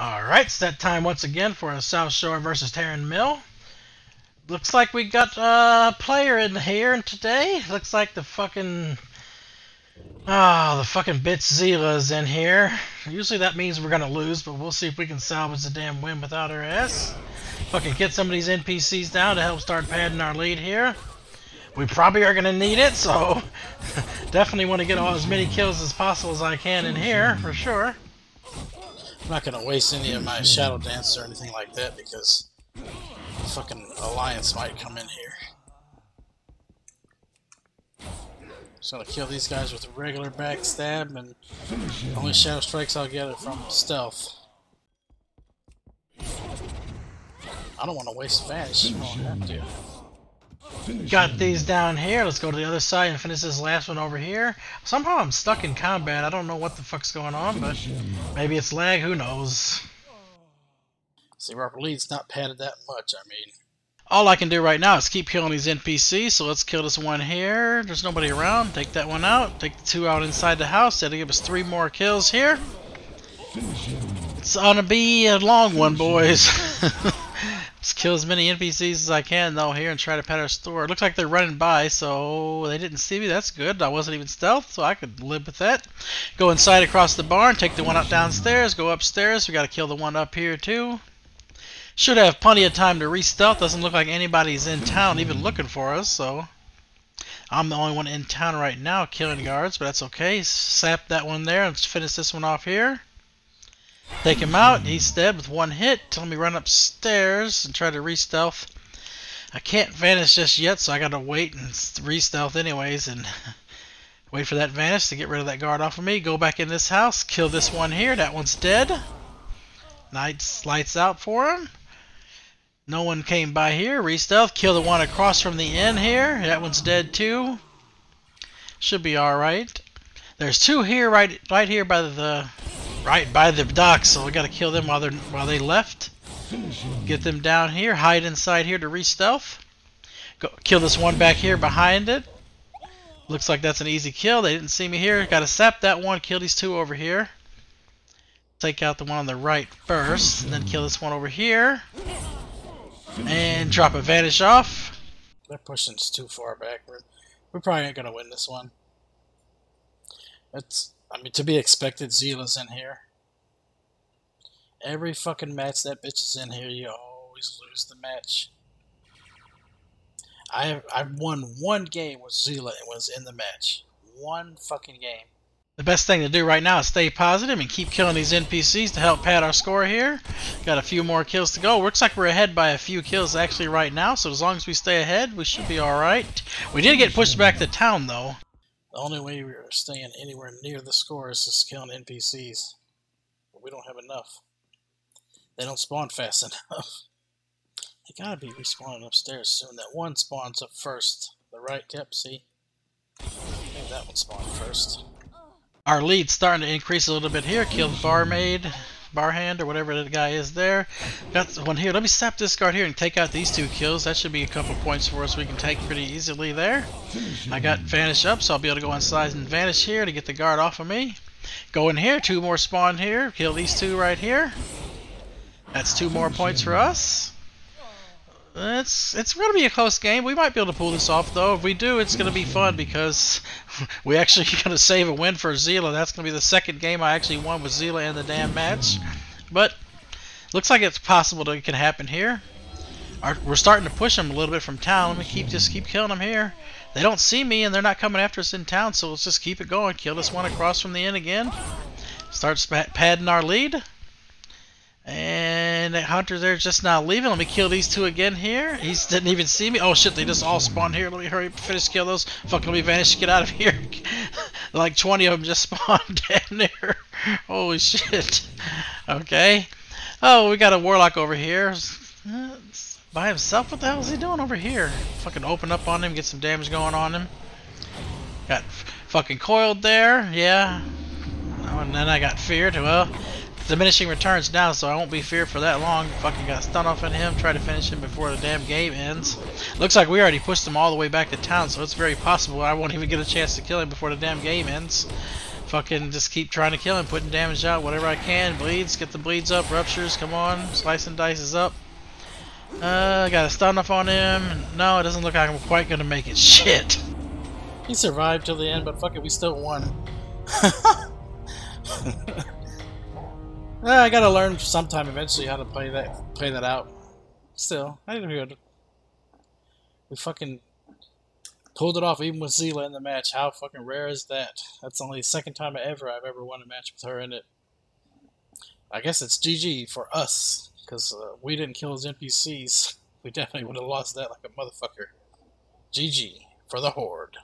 Alright, it's that time once again for a Southshore versus Tarren Mill. Looks like we got a player in here and today. Looks like the fucking... Oh, the fucking bitch Zeela's in here. Usually that means we're gonna lose, but we'll see if we can salvage the damn win without her ass. Fucking get some of these NPCs down to help start padding our lead here. We probably are gonna need it, so definitely want to get all as many kills as possible as I can in here, for sure. I'm not gonna waste any of my Shadow Dance or anything like that because fucking Alliance might come in here. Just gonna kill these guys with a regular backstab and only Shadow Strikes I'll get it from stealth. I don't want to waste Vanish. I don't have to. Got these down here. Let's go to the other side and finish this last one over here. Somehow I'm stuck in combat. I don't know what the fuck's going on, but maybe it's lag. Who knows? See, our lead's not padded that much. I mean, all I can do right now is keep killing these NPCs. So let's kill this one here. There's nobody around. Take that one out. Take the two out inside the house. That'll give us three more kills here. It's gonna be a long one, boys. Kill as many NPCs as I can though here and try to pet our store. It looks like they're running by, so they didn't see me. That's good. I wasn't even stealth, so I could live with that. Go inside across the barn, take the one up downstairs, go upstairs. We got to kill the one up here too. Should have plenty of time to re-stealth. Doesn't look like anybody's in town even looking for us, so I'm the only one in town right now killing guards, but that's okay. Sap that one there and finish this one off here. Take him out. He's dead with one hit. Tell me run upstairs and try to re-stealth. I can't vanish just yet, so I gotta wait and re-stealth anyways and wait for that vanish to get rid of that guard off of me. Go back in this house, kill this one here. That one's dead. Nights lights out for him. No one came by here. Re-stealth. Kill the one across from the inn here. That one's dead too. Should be alright. There's two here right right here by the right by the docks, so we gotta kill them while they while they left. Get them down here, hide inside here to re-stealth. Go kill this one back here behind it. Looks like that's an easy kill. They didn't see me here. Gotta sap that one, kill these two over here. Take out the one on the right first, and then kill this one over here. And drop a vanish off. They're pushing too far back. We're, we're probably not gonna win this one. It's I mean, to be expected, Zeela's in here. Every fucking match that bitch is in here, you always lose the match. I I've won one game with Zeela and was in the match. One fucking game. The best thing to do right now is stay positive and keep killing these NPCs to help pad our score here. Got a few more kills to go. Looks like we're ahead by a few kills actually right now, so as long as we stay ahead, we should be alright. We did get pushed back to town though. The only way we're staying anywhere near the score is just killing NPCs. But we don't have enough. They don't spawn fast enough. They gotta be respawning upstairs soon. That one spawns up first. The right tip, see? Maybe that one spawned first. Our lead's starting to increase a little bit here. Killed barmaid barhand or whatever the guy is there. Got one here. Let me sap this guard here and take out these two kills. That should be a couple points for us we can take pretty easily there. I got vanish up, so I'll be able to go inside and vanish here to get the guard off of me. Go in here, two more spawn here. Kill these two right here. That's two more points for us. It's it's going to be a close game. We might be able to pull this off, though. If we do, it's going to be fun because we actually going to save a win for Zeela. That's going to be the second game I actually won with Zeela in the damn match. But looks like it's possible that it can happen here. Our, we're starting to push them a little bit from town. Let me keep just keep killing them here. They don't see me and they're not coming after us in town, so let's just keep it going. Kill this one across from the inn again. Start padding our lead. And that hunter there just now leaving. Let me kill these two again here. He didn't even see me. Oh shit, they just all spawned here. Let me hurry finish kill those. Fuck, let me vanish. Get out of here. like 20 of them just spawned down there. Holy shit. Okay. Oh, we got a warlock over here. by himself? What the hell is he doing over here? Fucking open up on him, get some damage going on him. Got fucking coiled there. Yeah. Oh, and then I got feared. Well, diminishing returns now, so I won't be feared for that long. Fucking got stun off on him, try to finish him before the damn game ends. Looks like we already pushed him all the way back to town, so it's very possible I won't even get a chance to kill him before the damn game ends. fucking just keep trying to kill him, putting damage out, whatever I can. Bleeds, get the bleeds up, ruptures, come on. Slice and dice is up. Uh, got a stun off on him. No, it doesn't look like I'm quite gonna make it. Shit. He survived till the end, but fuck it, we still won. I gotta learn sometime eventually how to play that play that out. Still, I didn't good. We fucking pulled it off even with Zeela in the match. How fucking rare is that? That's only the second time ever I've ever won a match with her in it. I guess it's GG for us because uh, we didn't kill his NPCs. We definitely would have lost that like a motherfucker. GG for the Horde.